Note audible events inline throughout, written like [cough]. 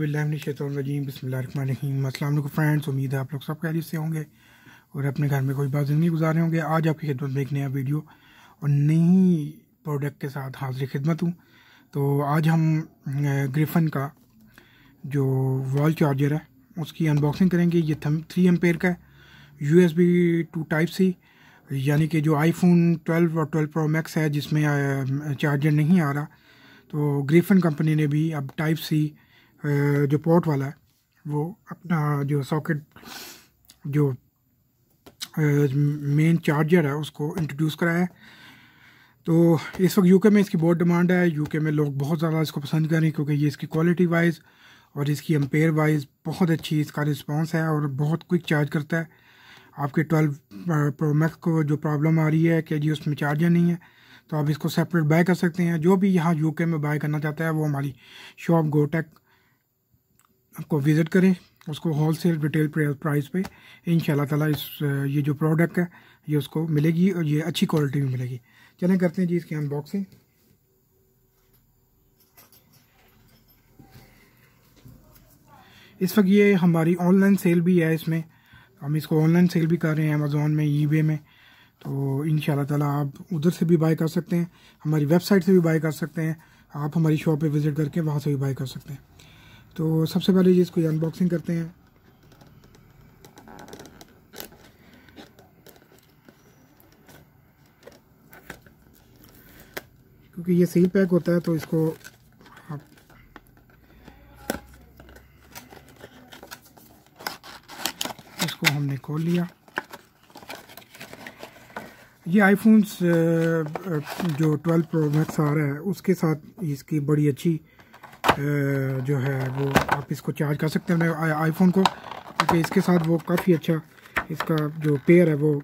रजीम बसमीम असल फ्रेंड्स उम्मीद है आप लोग सब खैरियत से होंगे और अपने घर में कोई बात ज़िंदगी गुजारे होंगे। आज आपकी खिदमत में एक नया वीडियो और नई प्रोडक्ट के साथ हाजिर खिदमत हूँ। तो आज हम ग्रिफन का जो वॉल चार्जर है, उसकी अनबॉक्सिंग करेंगे। ये थम थ्री एम्पेयर का U S B to type C यानी कि जो आईफोन 12 और 12 प्रो मैक्स है, जिसमें चार्जर नहीं आ रहा। तो ग्रिफन कंपनी ने भी अब टाइप सी जो पोर्ट वाला है, वो अपना जो सॉकेट, जो मेन चार्जर है, उसको इंट्रोड्यूस कराया है। तो इस वक्त यूके में इसकी बहुत डिमांड है। यूके में लोग बहुत ज़्यादा इसको पसंद करें क्योंकि ये इसकी क्वालिटी वाइज और इसकी एम्पेयर वाइज बहुत अच्छी इसका रिस्पांस है और बहुत क्विक चार्ज करता है। आपके 12 प्रो मैक्स को जो प्रॉब्लम आ रही है कि जी उसमें चार्जर नहीं है तो आप इसको सेपरेट बाय कर सकते हैं। जो भी यहाँ यूके में बाय करना चाहता है, वो हमारी शॉप गोटेक को विज़िट करें उसको होल सेल रिटेल प्राइस पे। इन ताला इस ये जो प्रोडक्ट है, ये उसको मिलेगी और ये अच्छी क्वालिटी में मिलेगी। चलें करते हैं जी इसकी अनबॉक्सिंग इस वक्त ये हमारी ऑनलाइन सेल भी है इसमें। हम इसको ऑनलाइन सेल भी कर रहे हैं अमेज़ोन में ई में। तो इन ताला आप उधर से भी बाय कर सकते हैं, हमारी वेबसाइट से भी बाय कर सकते हैं। आप हमारी शॉप पे विज़िट करके वहाँ से भी बाय कर सकते हैं। तो सबसे पहले जी इसको अनबॉक्सिंग करते हैं। क्योंकि ये सील पैक होता है तो इसको आप इसको हमने खोल लिया। ये आईफोन्स जो 12 प्रो मैक्स आ रहा है, उसके साथ इसकी बड़ी अच्छी जो है, वो आप इसको चार्ज कर सकते हैं। अपने आईफोन को, क्योंकि इसके साथ वो काफ़ी अच्छा इसका जो पेयर है, वो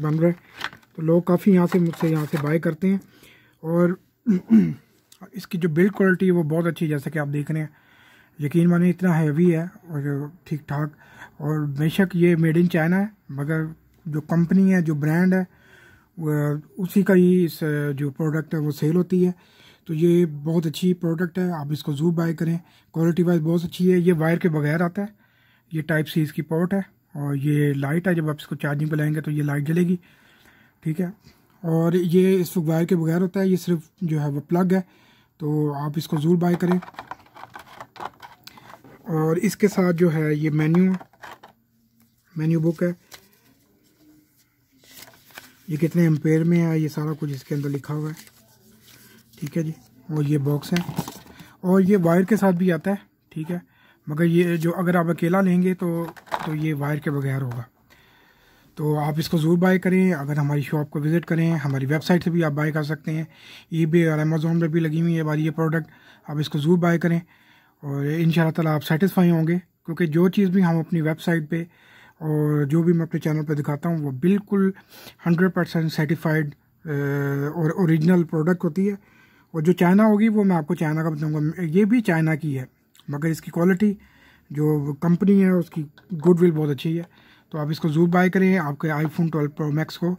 बन रहा है। तो लोग काफ़ी यहाँ से मुझसे यहाँ से बाय करते हैं। और [clears throat] इसकी जो बिल्ड क्वालिटी है, वो बहुत अच्छी जैसे कि आप देख रहे हैं। यकीन माने इतना हैवी है और ठीक ठाक और बेशक ये मेड इन चाइना है, मगर जो कंपनी है, जो ब्रांड है उसी का ही इस, जो प्रोडक्ट है, वो सेल होती है। तो ये बहुत अच्छी प्रोडक्ट है, आप इसको ज़रूर बाय करें। क्वालिटी वाइज बहुत अच्छी है, ये वायर के बगैर आता है। ये टाइप सी इसकी पोर्ट है और ये लाइट है, जब आप इसको चार्जिंग पर लाएँगे तो ये लाइट जलेगी, ठीक है? और ये इस वायर के बगैर होता है, ये सिर्फ़ जो है वो प्लग है तो आप इसको ज़रूर बाय करें। और इसके साथ जो है, ये मेन्यू मेन्यू बुक है। ये कितने एम्पेयर में है, ये सारा कुछ इसके अंदर लिखा हुआ है। ठीक है जी? और ये बॉक्स है। और ये वायर के साथ भी आता है, ठीक है? मगर ये जो अगर आप अकेला लेंगे तो तो ये वायर के बगैर होगा। तो आप इसको ज़रूर बाय करें। अगर हमारी शॉप को विज़िट करें, हमारी वेबसाइट से भी आप बाय कर सकते हैं। ई और अमेज़ोन पर भी लगी हुई है हमारी ये प्रोडक्ट आप इसको ज़रूर बाय करें और इन ताला आप सेटिस्फाई होंगे, क्योंकि जो चीज़ भी हम अपनी वेबसाइट पे और जो भी मैं अपने चैनल पे दिखाता हूँ, वो बिल्कुल हंड्रेड परसेंट सर्टिफाइड और ओरिजिनल प्रोडक्ट होती है। और जो चाइना होगी, वो मैं आपको चाइना का बताऊँगा। ये भी चाइना की है, मगर इसकी क्वालिटी जो कंपनी है, उसकी गुडविल बहुत अच्छी है। तो आप इसको ज़रूर बाय करें आपके आईफोन 12 प्रो मैक्स को।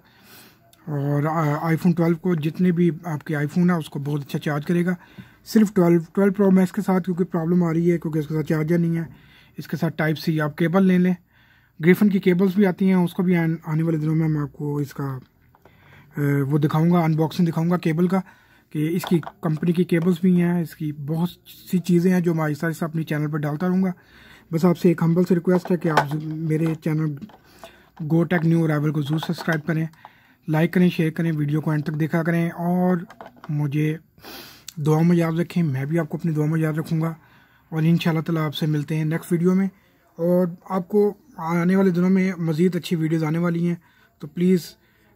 और आईफोन 12 को जितने भी आपके आईफोन है, उसको बहुत अच्छा चार्ज करेगा। सिर्फ़ 12 12 प्रो मैक्स के साथ क्योंकि प्रॉब्लम आ रही है, क्योंकि उसके साथ चार्जर नहीं है। इसके साथ टाइप सी आप केबल ले लें। ग्रिफन की केबल्स भी आती हैं, उसको भी आने वाले दिनों में मैं आपको इसका वो दिखाऊँगा अनबॉक्सिंग दिखाऊँगा केबल का। कि इसकी कंपनी की केबल्स भी हैं, इसकी बहुत सी चीज़ें हैं जो मैं आहिस्ता आहिस्ता अपने चैनल पर डालता रहूँगा। बस आपसे एक हम्बल से रिक्वेस्ट है कि आप मेरे channel go tech new arrival को ज़रूर सब्सक्राइब करें लाइक करें शेयर करें वीडियो को एंड तक देखा करें और मुझे दुआ में याद रखें, मैं भी आपको अपनी दुआ में याद रखूँगा और इन ताला आपसे मिलते हैं नेक्स्ट वीडियो में। और आपको आने वाले दिनों में मज़ीद अच्छी वीडियोज़ आने वाली हैं तो प्लीज़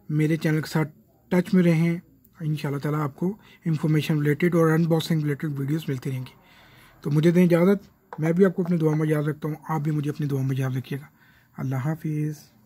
मेरे चैनल के साथ टच में रहें इन ताला आपको इन्फॉर्मेशन रिलेटेड और अनबॉक्सिंग रिलेटेड वीडियोस मिलती रहेंगी। तो मुझे दें इजाज़त, मैं भी आपको अपनी दुआ में याद रखता हूँ, आप भी मुझे अपनी दुआ में याद रखिएगा। अल्लाह हाफिज़।